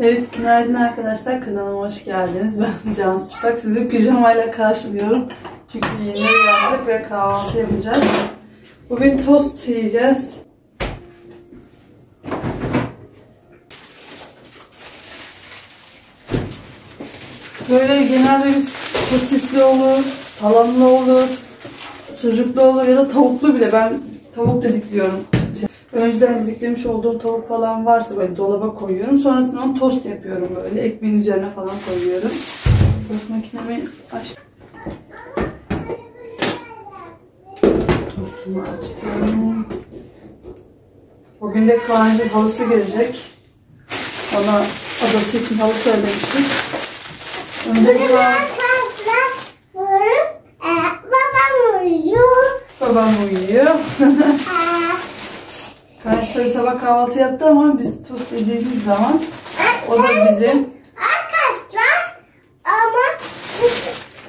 Evet, günaydın arkadaşlar. Kanalıma hoş geldiniz. Ben Cansu Çıtak. Sizi pijamayla karşılıyorum. Çünkü yeni uyandık ve kahvaltı yapacağız. Bugün tost yiyeceğiz. Böyle genelde biz sosisli olur, salamlı olur, sucuklu olur ya da tavuklu bile. Ben tavuk dedikliyorum. Önceden diziklemiş olduğum tavuk falan varsa böyle dolaba koyuyorum. Sonrasında onu tost yapıyorum böyle. Ekmeğin üzerine falan koyuyorum. Tost makinemi açtım. Tostumu açtım. Bugün de Kıvancı halısı gelecek. Ona adası için halı söylemiştik. Öncelikle Babam uyuyor. babam uyuyor. Kıvanç tabii sabah kahvaltı yaptı ama biz tost yediğimiz zaman o da bizim Arkadaşlar ama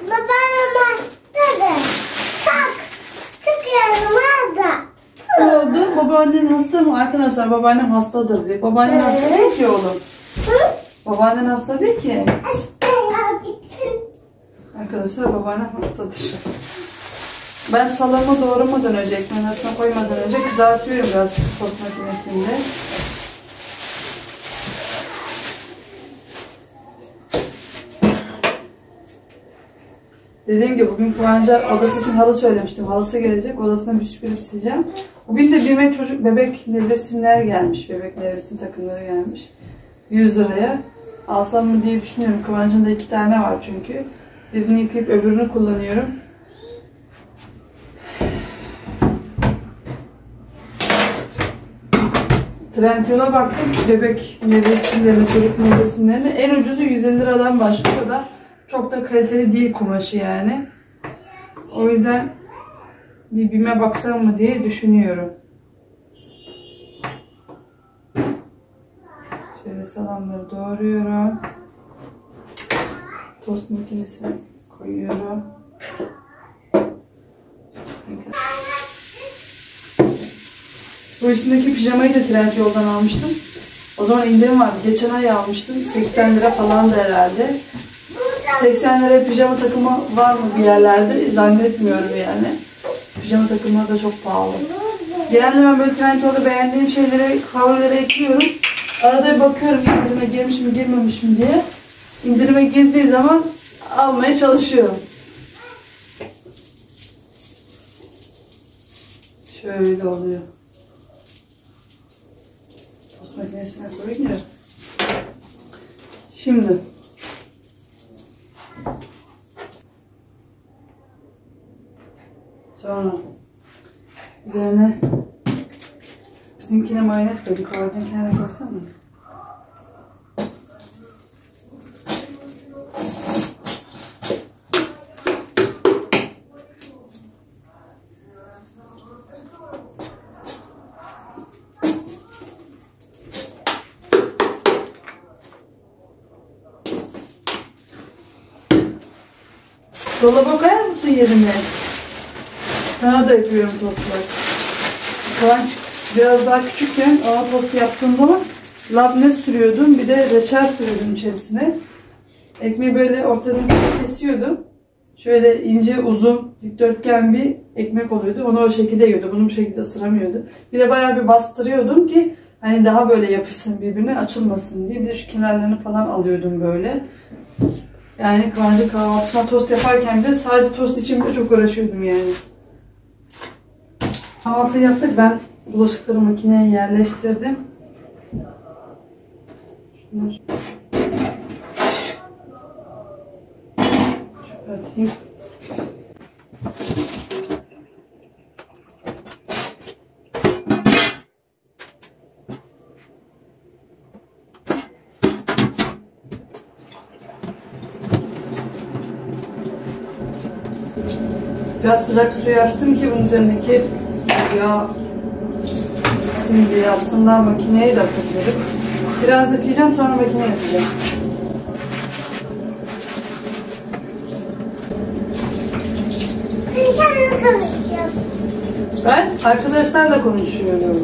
babam dedi. Tak. Tık yanıma Ne oldu? Babaannen hasta mı? Arkadaşlar babaannem hastadır diye. Babaannen hasta değil ki oğlum. Hı? Babaannen hasta değil ki. Hastaya gitsin. Arkadaşlar babaannem hastadır. Ben salamı doğramadan önce, ekmeğin koymadan önce kızartıyorum biraz tost makinesinde. Dediğim gibi bugün Kıvanç'a odası için halı söylemiştim. Halısı gelecek. Odasına bir süpürüp sileceğim. Bugün de BİM'e çocuk bebek nevresimler gelmiş. Bebek nevresim takımları gelmiş. 100 liraya. Alsam mı diye düşünüyorum. Kıvanç'ın da iki tane var çünkü. Birini yıkayıp öbürünü kullanıyorum. Trendyol'a baktım. Bebek nevresimlerine, çocuk nevresimlerine en ucuzu 150 liradan başlıyor da çok da kaliteli değil kumaşı yani. O yüzden bir bime baksam mı diye düşünüyorum. Şöyle salamları doğruyorum. Tost makinesine koyuyorum. Bu üstündeki pijamayı da Trendyol'dan almıştım. O zaman indirim vardı. Geçen ay almıştım. 80 lira falan da herhalde. 80 liraya pijama takımı var mı bir yerlerde? Zannetmiyorum yani. Pijama takımları da çok pahalı. Genelde ben böyle Trendyol'da beğendiğim şeyleri kavrulere ekliyorum. Arada bir bakıyorum indirime girmiş mi girmemiş mi diye. İndirime girdiği zaman almaya çalışıyorum. Şöyle oluyor. Tost makinesine ya. Şimdi. Sonra üzerine bizimkine mayonez koyduk. Oradakine de koysana. Dolaba koyar mısın yerine? Sana da yapıyorum tostlar. Kıvanç biraz daha küçükken ona tost yaptığım zaman labne sürüyordum. Bir de reçel sürüyordum içerisine. Ekmeği böyle ortadan kesiyordum. Şöyle ince uzun dikdörtgen bir ekmek oluyordu. Onu o şekilde yiyordu. Bunu bu şekilde ısıramıyordu. Bir de bayağı bir bastırıyordum ki hani daha böyle yapışsın birbirine açılmasın diye. Bir de şu kenarlarını falan alıyordum böyle. Yani Kıvancı kahvaltısına tost yaparken de sadece tost için bile çok uğraşıyordum yani. Kahvaltı yaptık. Ben bulaşıkları makineye yerleştirdim. Şunlar. Şöyle. Biraz sıcak suyu açtım ki bunun üzerindeki yağ gitsin diye aslında makineye de atabilirim. Biraz yıkayacağım sonra makineye yapacağım. Ben arkadaşlarla konuşuyorum.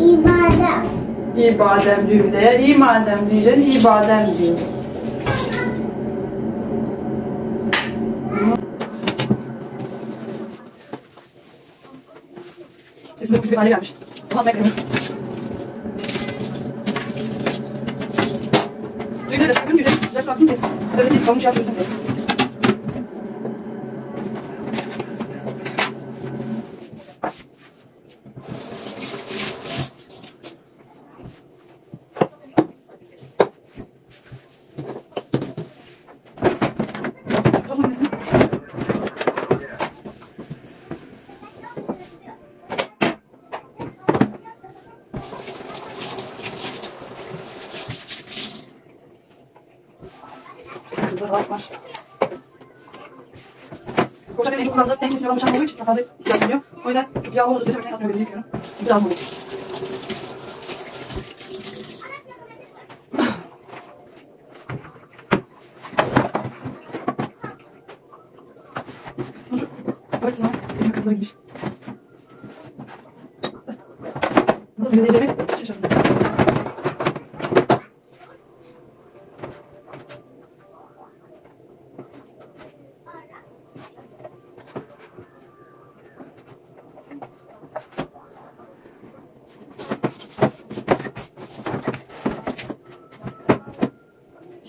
İbadet. İyi badem diyor bir de. İyi madem diyeceksin, iyi badem diyor. De bir hale gelmiş. Fazla eklemiyorum. Suyu da döküyorum, yüzeye sıcak su aksın ki. Üzerinde değil, kalmış yağ çözsün diye. Toz makinesine şu- Burada rahat var. Koçak en çok kullandığım en kesin olan bıçak olduğu için çok fazla ihtiyaç duyuyor. O yüzden çok yağlı olmadığı sürece makineye atmıyorum, elimi yıkıyorum. Biraz mı olacak? Şu aparat sana gibiymiş. Nasıl temizleyeceğimi şaşırdım.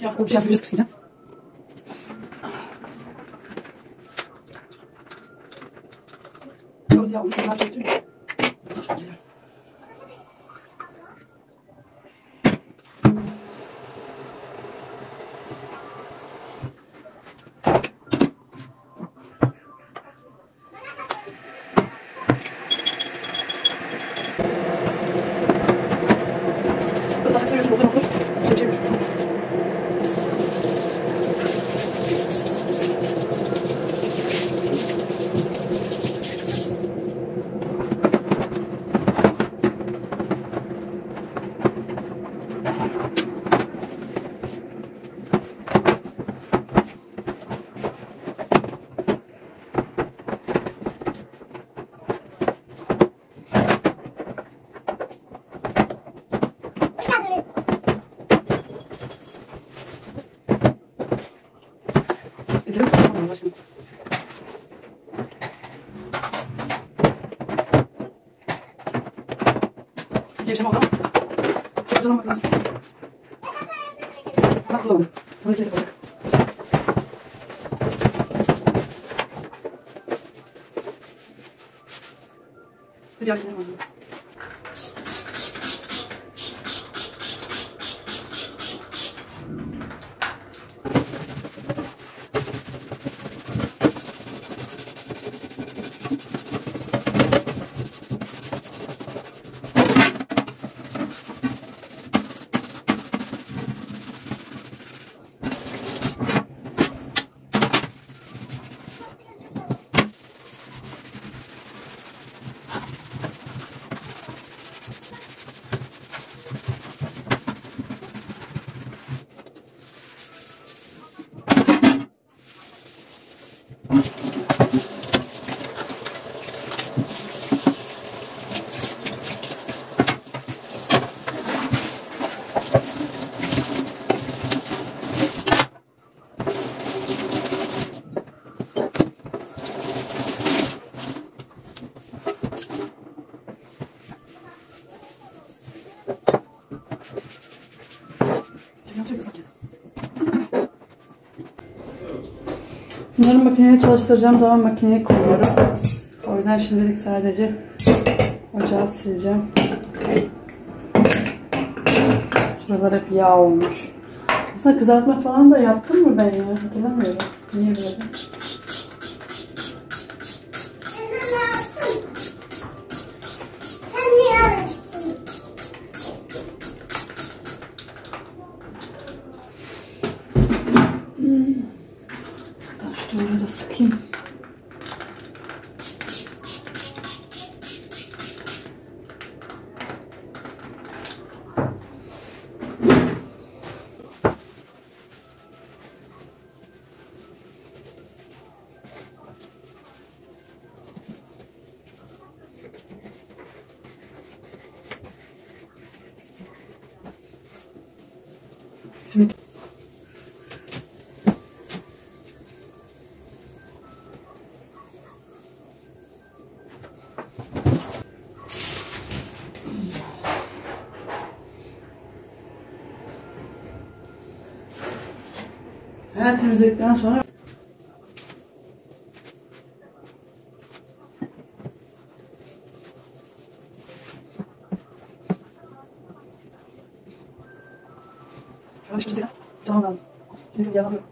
Ya bu şey yapacağız kısacağım. Yalnız ya onu kadar çektim. Geliyorum. Bunları makineye çalıştıracağım zaman makineye koyuyorum. O yüzden şimdilik sadece ocağı sileceğim. Şuralar hep yağ olmuş. Aslında kızartma falan da yaptım mı ben ya? Hatırlamıyorum. Niye böyle? Hatta şu duvara da sıkayım. Her temizledikten sonra Tamam lazım. Şimdi yalan yok.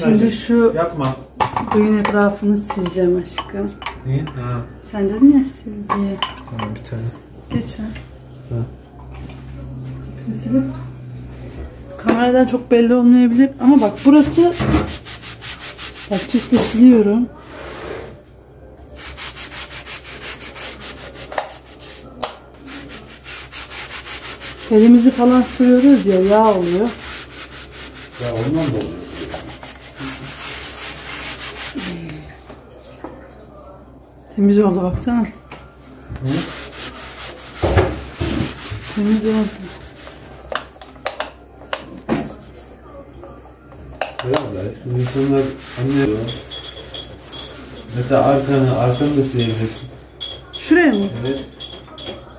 Şimdi şu Yapma. Bugün etrafını sileceğim aşkım. Niye? Ha. Sen dedin ya sil diye. Tamam bir tane. Geç sen. Şimdi silip. Kameradan çok belli olmayabilir ama bak burası bak çiftle siliyorum. Elimizi falan sürüyoruz ya yağ oluyor. Ya ondan da oluyor. Temiz oldu baksana. Hı? Temiz oldu. Beraber. Şimdi insanlar anlıyor. Mesela arkanı, arkanı da silebilirsin. Şuraya mı? Evet.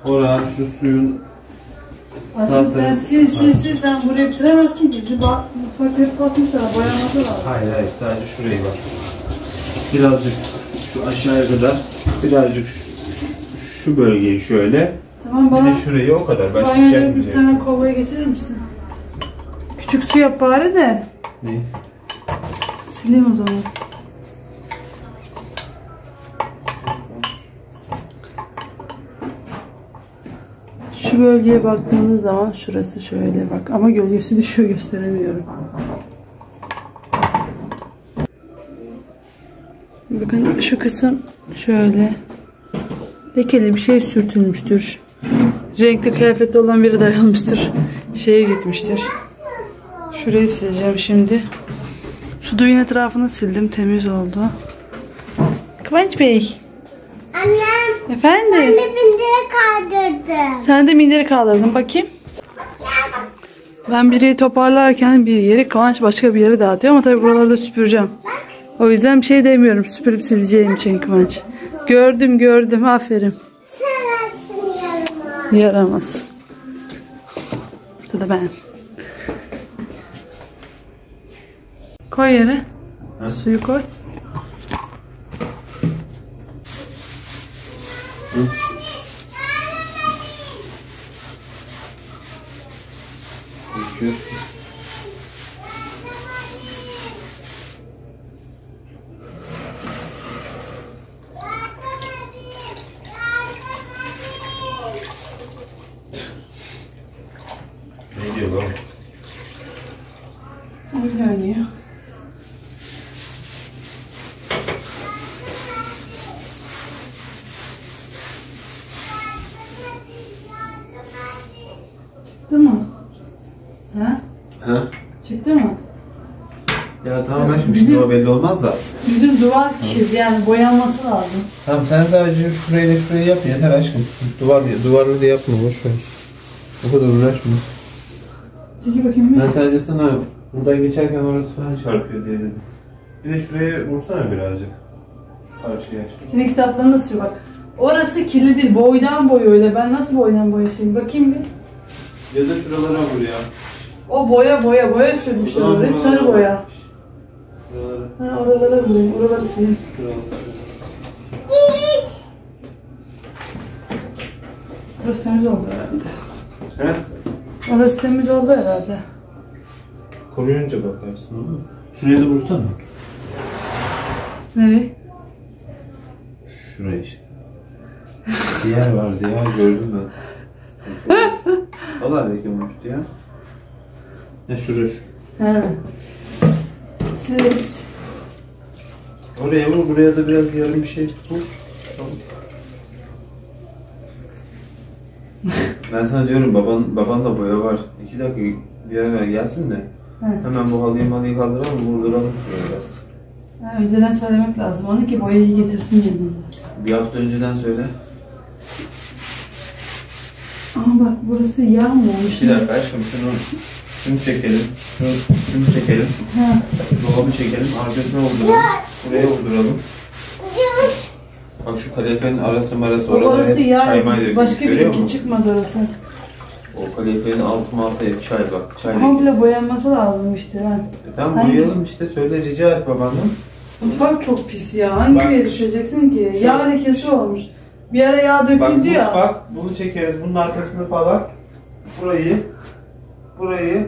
Oraya şu suyun Aşkım sen sil sil sil sen buraya bitiremezsin ki. Bizi bak, mutfak hep batmışlar. Boyaması lazım. Hayır hayır sadece şurayı bak. Birazcık şu aşağıya kadar birazcık şu, şu bölgeyi şöyle. Tamam Bir bana de şurayı o kadar. Başka bir şey bir tane kovaya getirir misin? Küçük su yap bari de. Ne? Sileyim o zaman. Şu bölgeye baktığınız zaman şurası şöyle bak ama gölgesi düşüyor gösteremiyorum. Bakın şu kısım şöyle lekeli bir şey sürtülmüştür. Renkli kıyafette olan biri dayanmıştır. Şeye gitmiştir. Şurayı sileceğim şimdi. Şu duyun etrafını sildim. Temiz oldu. Kıvanç Bey. Annem Efendim? beni bindire kaldırdı. Sen de minderi kaldırdın. Bakayım. Ben biri toparlarken bir yeri Kıvanç başka bir yere dağıtıyor ama tabii buraları da süpüreceğim. O yüzden bir şey demiyorum. Süpürüp sileceğim için Kıvanç. Gördüm gördüm. Aferin. Yaramaz. Burada da ben. Koy yere. Ha? Suyu koy. Çünkü Ne diyor lan? Öyle oynuyor. Çıktı mı? Ha? Ha? Çıktı mı? Ya tamam aşkım Bizim- şimdi o belli olmaz da. Bizim duvar kir yani boyanması lazım. Tamam sen sadece şurayı da şurayı yap yeter aşkım. Duvar duvarları da yapma boş ver. O kadar uğraşma. Çekil bakayım bir. Ben sadece sana buradan geçerken orası falan çarpıyor diye dedim. Bir de şuraya vursana birazcık. Şu karşıya. Senin kitapların nasıl bak. Orası kirli değil. Boydan boya öyle. Ben nasıl boydan boyasıyım? Bakayım bir. Ya da şuralara vur ya. O boya boya boya sürmüşler oraya. Sarı boya. Ha oralara vurayım. Oraları sileyim. Şuralara. Burası temiz oldu herhalde. He? Orası temiz oldu herhalde. Koruyunca bakarsın ama. Şuraya da vursana. Nereye? Şuraya işte. Bir yer vardı ya gördüm ben. Valla belki olmuştu ya. Ne şuraya şu. He. Siz. Oraya vur buraya da biraz yarım bir şey vur. Tamam. ben sana diyorum baban baban da boya var. İki dakika bir ara gelsin de. He. Hemen bu halıyı malıyı kaldıralım vurduralım şuraya biraz. Ha, önceden söylemek lazım. Onu ki boyayı getirsin yanında. Bir hafta önceden söyle. Ama bak burası yağ mı olmuş? İki dakika aşkım şunu Şunu çekelim. Şunu, şunu çekelim. Dolabı çekelim. Arkasına vurduralım. Buraya vurduralım. Bak şu kalefenin arası marası orada orası hep çay may dökülmüş, Başka bir görüyor iki musun? çıkmadı orası. O kalefenin altı altı hep çay bak. Çay Komple lekesi. boyanması lazım işte. Ha. E tamam Hangi- boyayalım işte. Söyle rica et babandan. Mutfak çok pis ya. Hangi Bak. yere düşeceksin ki? Şu- Yağ lekesi olmuş. Bir ara yağ Bak döküldü ya. mutfak bunu çekeriz. Bunun arkasında falan. Burayı. Burayı.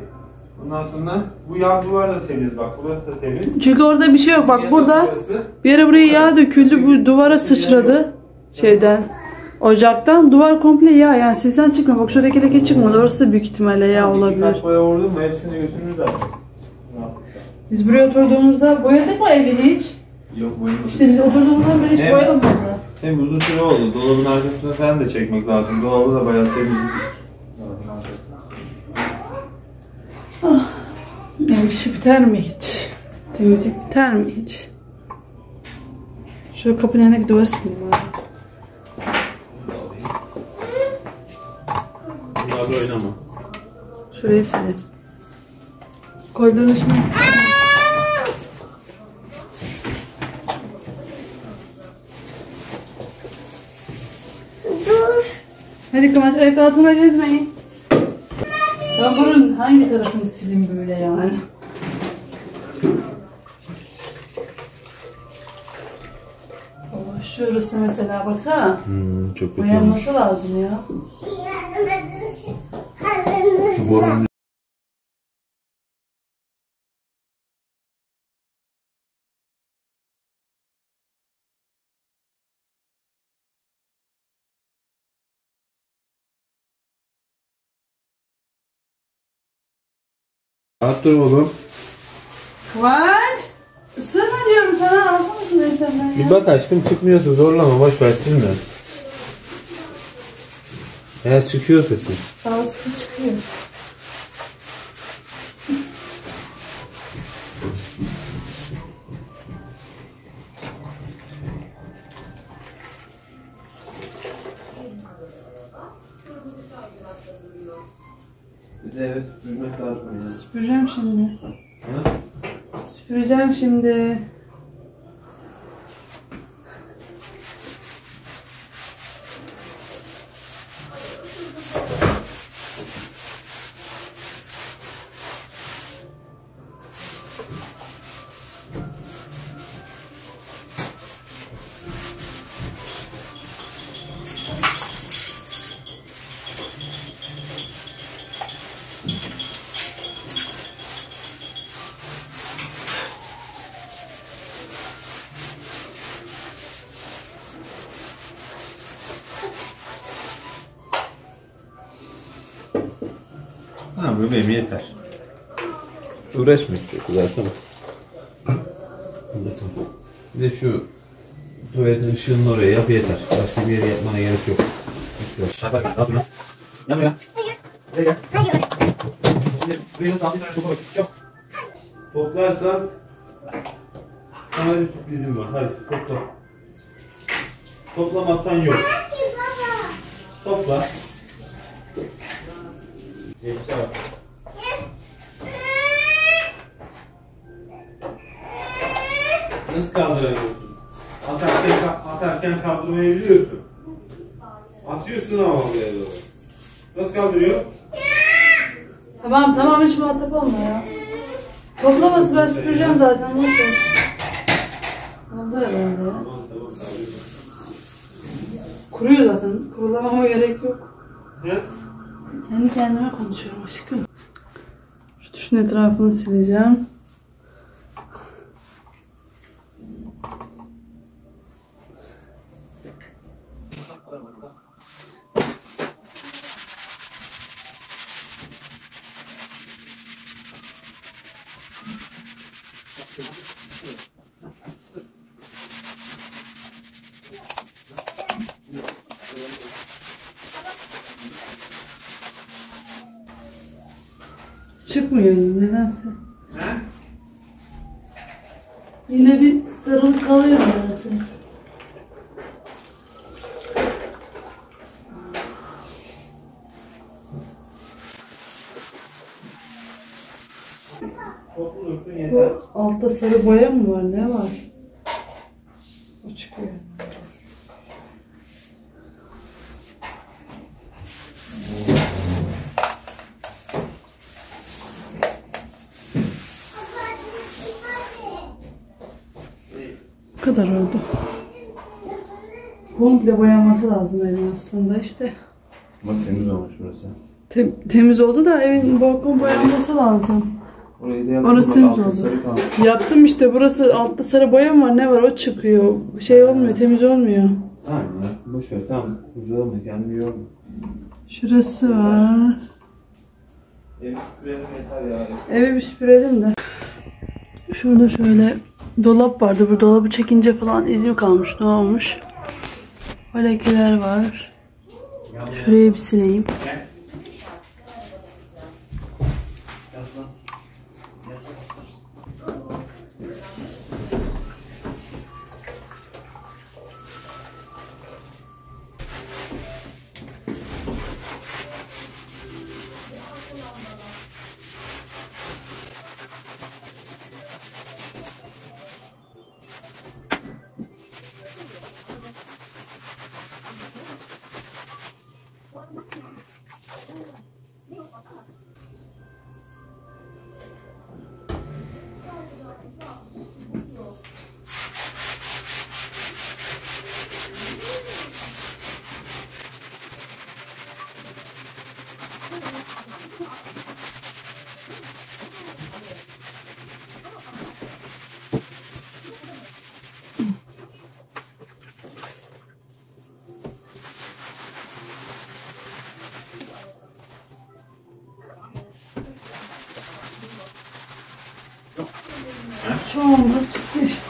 Ondan sonra bu yan duvar da temiz bak. Burası da temiz. Çünkü orada bir şey yok. Bak Yatak burada burası. bir ara buraya yağ döküldü. Bu duvara sıçradı. Şeyden. Ocaktan. Duvar komple yağ. Yani sizden çıkmıyor. Bak şuradaki leke çıkmadı. Orası da büyük ihtimalle yağ olabilir. kaç boya vurdun mu hepsini götürür zaten. Biz buraya oturduğumuzda boyadık mı evi hiç? Yok boyamadım. İşte biz oturduğumuzdan beri hiç Evet. boyamadı. Hem uzun süre oldu. Dolabın arkasında falan da çekmek lazım. Dolabı da bayağı temizlik. lazım arkasında. Ev işi biter mi hiç? Temizlik biter mi hiç? Şu kapının yanındaki duvarı sileyim bari. Bunlarla oynama. Şurayı sileyim. Koridorun şimdi. Dur. Hadi Kıvanç ayak altına gezmeyin. Bunun hangi tarafını sileyim böyle yani? Şurası mesela baksana. Hmm, çok Boyanması lazım ya. Şu borunun dur oğlum. Kıvanç! Isırma diyorum sana. Alsana şunu senden ya. Bir bak aşkım çıkmıyorsa zorlama boş ver silme. Eğer çıkıyor sesin. Ağzı çıkıyor. Şimdi. Süpüreceğim şimdi. 35 metre zaten. Bir de şu tuvaletin ışığını oraya yap yeter. Başka bir yere yapmana gerek yok. Şaka yap bunu. Yap ya. Hayır. Gel Hayır. Şimdi buraya tam bir tane topa bakacağım. Toplarsan sana bir sürprizim var. Hadi topla. Toplamazsan yok. Topla. Geçti. Nasıl kaldıramıyorsun? Atarken, atarken kaldırmayı biliyorsun. Atıyorsun ama oraya doğru. Nasıl kaldırıyor? Tamam tamam hiç muhatap olma ya. Toplaması ben süpüreceğim zaten. Boş ver. Oldu herhalde ya. Tamam tamam kaldırıyor. Kuruyor zaten. Kurulamama gerek yok. Ne? Kendi kendime konuşuyorum aşkım. Şu tuşun etrafını sileceğim. Çıkmıyor yine nedense. He? Yine bir sarılık kalıyor. dursun yeter. Bu altta sarı boya mı var? Ne var? O çıkıyor. Bu kadar oldu. Komple boyanması lazım evin aslında işte. Bak temiz olmuş burası. Te- temiz oldu da evin balkon boyanması lazım. Orayı da yaptım. Orası temiz oldu. sarı kalmış. Yaptım işte burası altta sarı boya mı var ne var o çıkıyor. Şey olmuyor temiz olmuyor. Tamam ya. Boş ver tamam. Uzatma kendini yorma. Şurası var. Ev süpürelim yeter ya. Evi bir süpürelim de. Şurada şöyle dolap vardı. Bu dolabı çekince falan izi kalmış. Ne olmuş? O var. Şurayı bir sileyim. Çoğunda çıktı işte.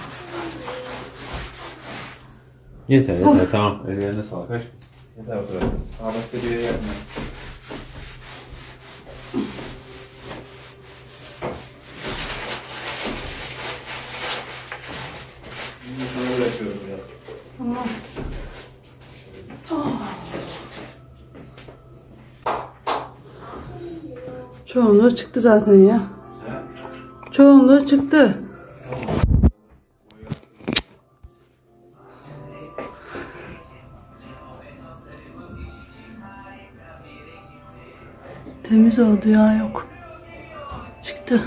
Yeter yeter tamam. Ellerine sağlık aşkım. Yeter o kadar. Daha başka bir yere yapma. Sana bırakıyorum biraz. Tamam. Çoğunluğu çıktı zaten ya. Ha? Çoğunluğu çıktı. Temiz oldu ya yok. Çıktı.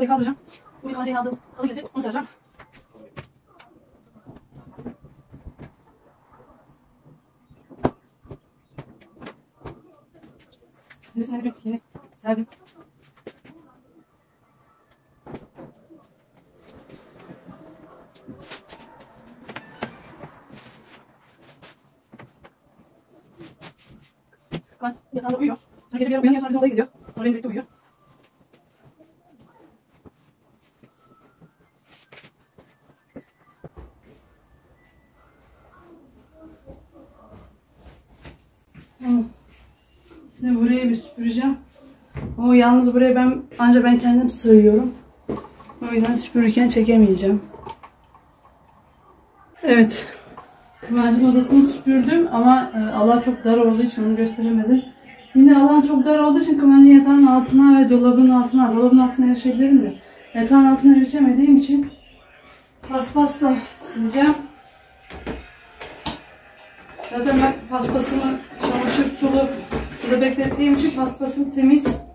Bu halıyı kaldıracağım. Bu yıkanacağını aldığımız halı gelecek. Onu sereceğim. Hepsini dün yeni serdim. Ben yatağında uyuyor. Sonra gece bir ara uyanıyor sonra bizim odaya gidiyor. Sonra benimle birlikte uyuyor. Tamam. Şimdi burayı bir süpüreceğim. Ama yalnız buraya ben ancak ben kendim sığıyorum. O yüzden süpürürken çekemeyeceğim. Evet. Kıvancın odasını süpürdüm ama e, alan çok dar olduğu için onu gösteremedim. Yine alan çok dar olduğu için Kıvancın yatağının altına ve dolabın altına, dolabın altına erişebilirim de yatağın altına erişemediğim için paspasla sileceğim. Zaten ben paspasımı çamaşır sulu suda beklettiğim için paspasım temiz.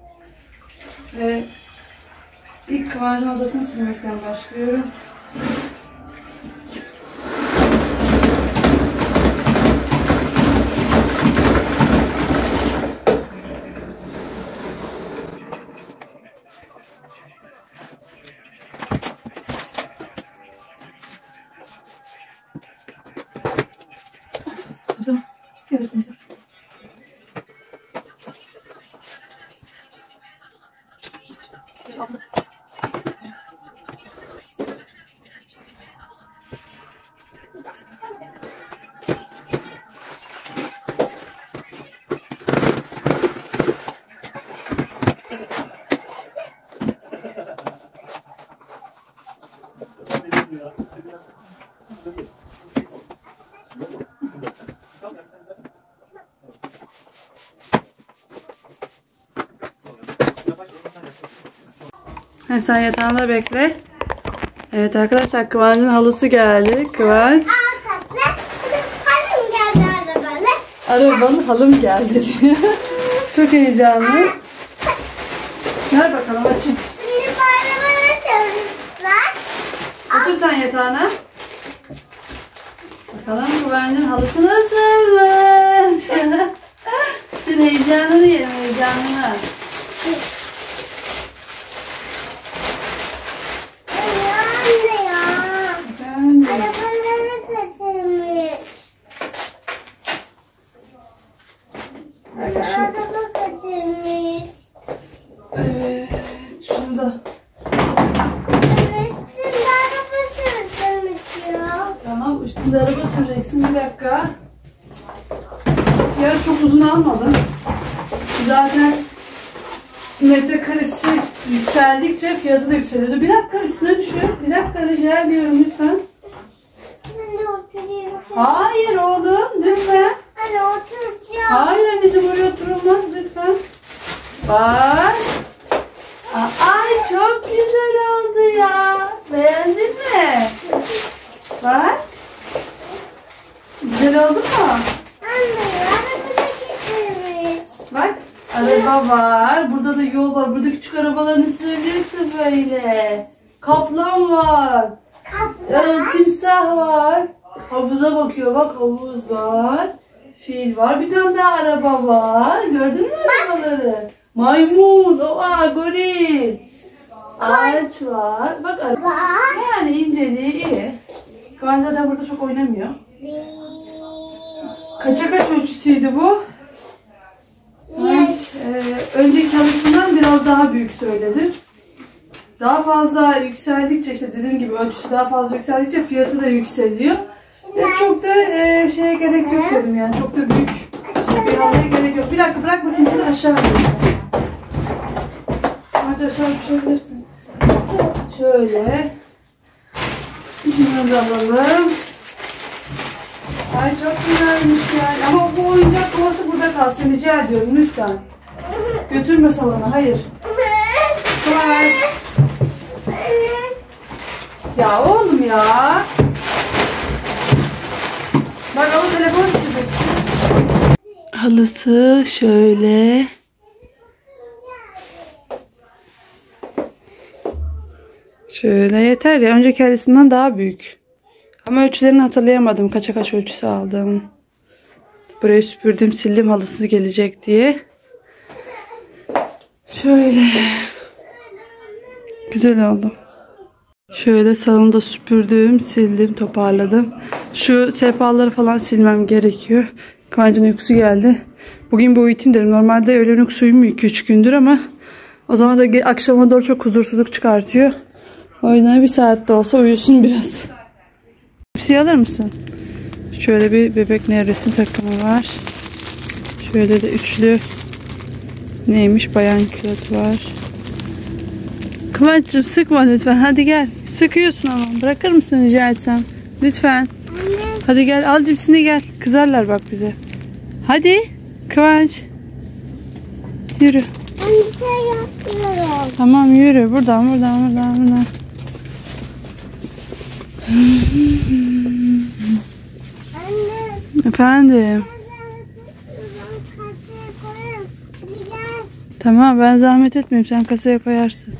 Ve ilk Kıvancın odasını silmekten başlıyorum. Ha, sen yatağında bekle. Evet arkadaşlar Kıvancın halısı geldi. Kıvanç. Hanım geldi arabayla. Arabanın halım geldi. Çok heyecanlı. Ver bakalım açın. Bu arabayı çalıştılar. Otur sen yatağına. Bakalım Kıvancın halısı nasılmış? Sen heyecanını yerim heyecanını. Anne ya. Efendim. Arabaları kaçırmış. Bakın şu- Araba kaçırmış. Evet. Da. Üstünde araba sürtülmüş ya. Tamam üstünde araba süreceksin bir dakika. Ya çok uzun almadım. Zaten metrekaresi yükseldikçe fiyatı da yükseliyordu. Bir dakika üstüne düşüyor. Bir dakika rica ediyorum lütfen. Hayır oğlum lütfen. Anne oturacağım. Hayır anneciğim oraya oturulmaz lütfen. Bak. Ay çok güzel oldu ya. Beğendin mi? Bak. Güzel oldu mu? Anne arabada getirmiş. Bak araba var. Burada da yol var. Burada küçük arabalarını sürebilirsin böyle. Kaplan var. Kaplan. Ee, timsah var. Havuza bakıyor. Bak havuz var. Fil var. Bir tane daha araba var. Gördün mü arabaları? Maymun. Oha goril. Ağaç var. Bak. Yani inceliği iyi. Kıvanç zaten burada çok oynamıyor. Kaça kaç ölçüsüydü bu? Evet, e, önceki halısından biraz daha büyük söyledim. Daha fazla yükseldikçe işte dediğim gibi ölçüsü daha fazla yükseldikçe fiyatı da yükseliyor. E, çok da e, şeye gerek yok dedim yani çok da büyük bir halıya gerek yok. Bir dakika bırak bakayım şunu aşağı alayım. Hadi aşağı düşebilirsin. Şöyle. Şunu alalım. Ay çok güzelmiş yani. Ama bu oyuncak kovası burada kalsın rica ediyorum lütfen. Götürme salona hayır. Kıvanç. Ya oğlum ya. Bak ama telefon düşeceksin. Halısı şöyle. Şöyle yeter ya. Önceki halısından daha büyük. Ama ölçülerini hatırlayamadım. Kaça kaç ölçüsü aldım. Burayı süpürdüm sildim halısı gelecek diye. Şöyle. Güzel oldu. Şöyle salonda süpürdüm, sildim, toparladım. Şu sehpaları falan silmem gerekiyor. Kıvancın uykusu geldi. Bugün bir uyutayım dedim. Normalde öğlen uykusu uyumuyor 2-3 gündür ama o zaman da akşama doğru çok huzursuzluk çıkartıyor. O yüzden bir saatte olsa uyusun biraz. Hepsi alır mısın? Şöyle bir bebek nevresim takımı var. Şöyle de üçlü neymiş bayan külot var. Kıvanç'cığım sıkma lütfen. Hadi gel. Sıkıyorsun ama. Bırakır mısın rica etsem? Lütfen. Hadi gel al cipsini gel. Kızarlar bak bize. Hadi. Kıvanç. Yürü. Ben bir şey yapmıyorum. Tamam yürü. Buradan buradan buradan buradan. Efendim. Tamam ben zahmet etmeyeyim. Sen kasaya koyarsın.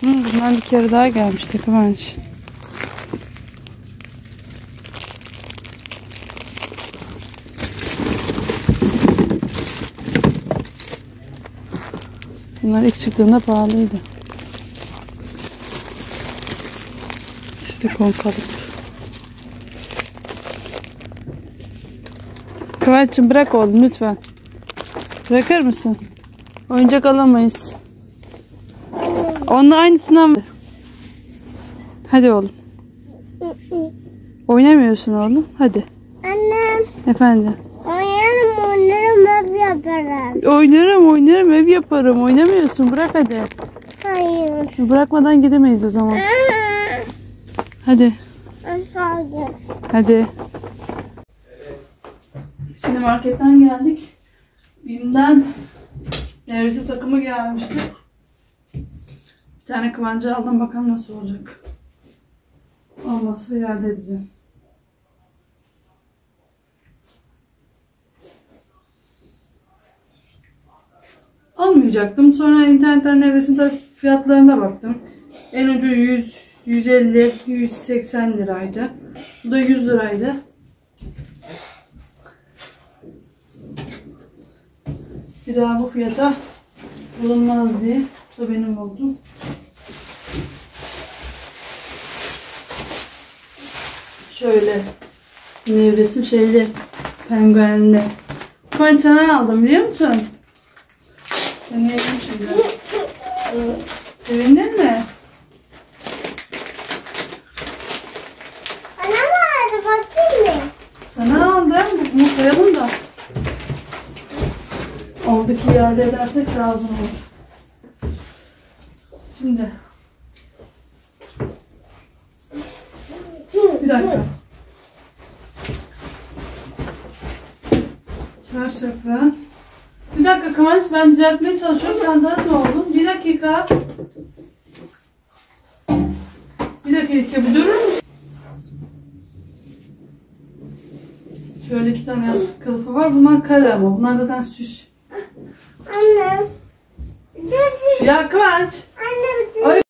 Hı, bundan bir kere daha gelmişti Kıvanç. Bunlar ilk çıktığında pahalıydı. Silikon kalıp. Kıvanç'cığım bırak oğlum lütfen. Bırakır mısın? Oyuncak alamayız. Onunla aynısından Hadi oğlum. Oynamıyorsun oğlum. Hadi. Annem Efendim. oynarım oynarım hep yaparım. Oynarım oynarım ev yaparım. Oynamıyorsun. Bırak hadi. Hayır. Bırakmadan gidemeyiz o zaman. Hadi. Hadi. Şimdi marketten geldik. Bim'den nevresim takımı gelmişti. Bir tane kıvancı aldım. Bakalım nasıl olacak. Olmazsa iade edeceğim. Almayacaktım. Sonra internetten nevresim fiyatlarına baktım. En ucu 100, 150, 180 liraydı. Bu da 100 liraydı. Bir daha bu fiyata bulunmaz diye. Bu da benim oldu. Şöyle nevresim şeyli penguenli. Ben sana aldım biliyor musun? Deneyelim şimdi. Sevindin mi? Bana vardı bakayım mı? Sana aldım. Bunu koyalım da. Oradaki iade edersek lazım olur. Şimdi. Bir dakika. Çarşafı. Bir dakika Kıvanç ben düzeltmeye çalışıyorum. Sen dağıtma oğlum. Bir dakika. Bir dakika bir durur musun? Şöyle iki tane yastık kılıfı var. Bunlar kare ama. Bunlar zaten süs. Annem. Dur dur. Ya Kıvanç. Anne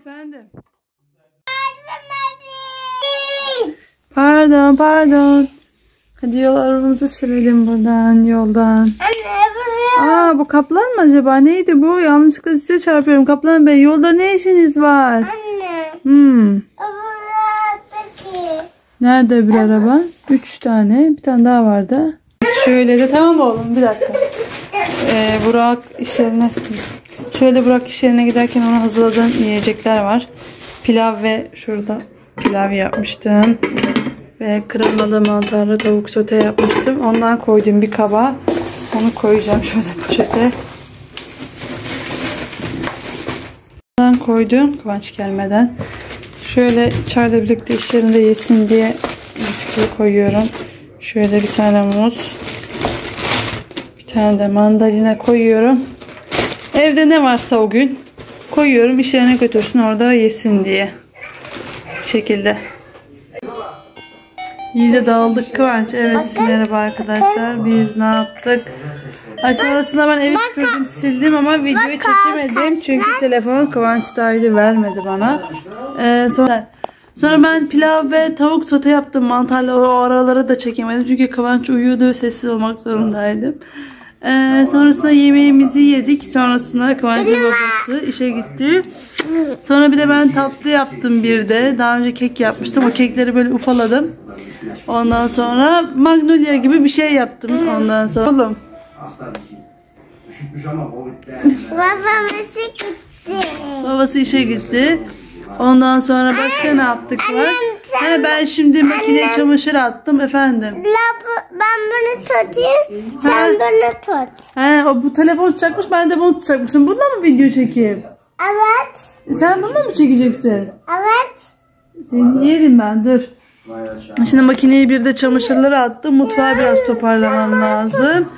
Efendim. Pardon pardon. Hadi yol arabamızı sürelim buradan yoldan. Aa bu kaplan mı acaba? Neydi bu? Yanlışlıkla size çarpıyorum. Kaplan Bey yolda ne işiniz var? Anne. Hmm. Nerede bir araba? Üç tane. Bir tane daha vardı. Şöyle de tamam oğlum bir dakika. Ee, Burak iş yerine şöyle Burak iş yerine giderken ona hazırladığım yiyecekler var. Pilav ve şurada pilav yapmıştım. Ve kremalı mantarlı tavuk sote yapmıştım. Ondan koydum bir kaba. Onu koyacağım şöyle poşete. Ondan koydum kıvanç gelmeden. Şöyle çayla birlikte iş yerinde yesin diye bisküvi koyuyorum. Şöyle bir tane muz. Bir tane de mandalina koyuyorum. Evde ne varsa o gün koyuyorum iş yerine götürsün orada yesin diye. Bu şekilde. İyice dağıldık Kıvanç. Evet merhaba arkadaşlar. Biz ne yaptık? Ay sonrasında ben evi süpürdüm sildim ama videoyu çekemedim. Çünkü telefon Kıvanç'taydı vermedi bana. Ee, sonra Sonra ben pilav ve tavuk sote yaptım. Mantarlı o araları da çekemedim. Çünkü Kıvanç uyuyordu sessiz olmak zorundaydım. Ee, sonrasında yemeğimizi yedik. Sonrasında Kıvanç'ın babası işe gitti. Sonra bir de ben tatlı yaptım bir de. Daha önce kek yapmıştım. O kekleri böyle ufaladım. Ondan sonra magnolia gibi bir şey yaptım. Ondan sonra. Oğlum. Covid'den. Babamızı gitti. Babası işe gitti. Ondan sonra başka ne yaptık var? He, ben şimdi makineye çamaşır attım efendim. La bu, ben bunu tutayım. Sen bunu tut. He, o bu telefon tutacakmış ben de bunu tutacakmışım. Bununla mı video çekeyim? Evet. Sen bununla mı çekeceksin? Evet. Seni yerim ben dur. Şimdi makineye bir de çamaşırları attım. Mutfağı biraz toparlamam lazım.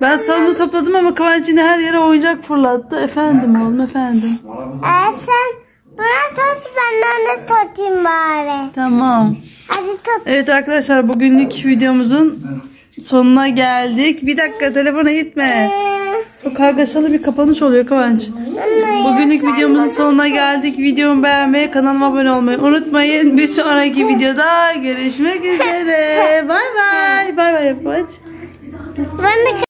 Ben salonu topladım ama Kıvanç yine her yere oyuncak fırlattı. Efendim oğlum efendim. Ee, sen bunu tut ben onu tutayım bari. Tamam. Hadi tut. Evet arkadaşlar bugünlük videomuzun sonuna geldik. Bir dakika telefona gitme. O kargaşalı bir kapanış oluyor Kıvanç. Bugünlük videomuzun sonuna geldik. Videomu beğenmeyi, kanalıma abone olmayı unutmayın. Bir sonraki videoda görüşmek üzere. Bay bay. Bay bay Kıvanç. De